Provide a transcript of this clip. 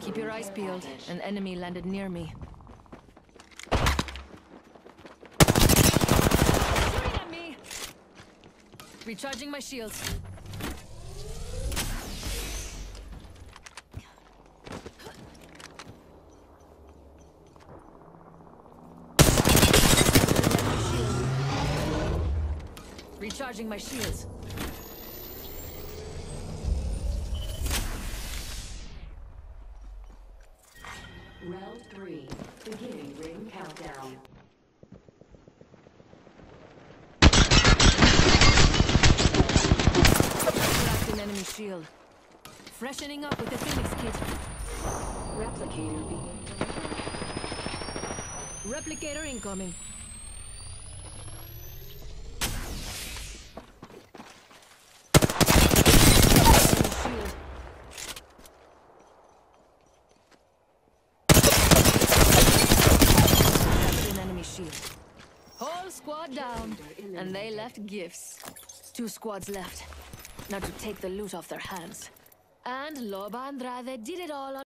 Keep your eyes peeled. An enemy landed near me. Me! Recharging my shields. Recharging my shields. Round three, beginning ring countdown. Cracked an enemy shield. Freshening up with the Phoenix kit. Replicator being Replicator incoming. Shield. Cracked an enemy shield. Whole squad down, and they left gifts. Two squads left. Now to take the loot off their hands. And Loba Andrade did it all on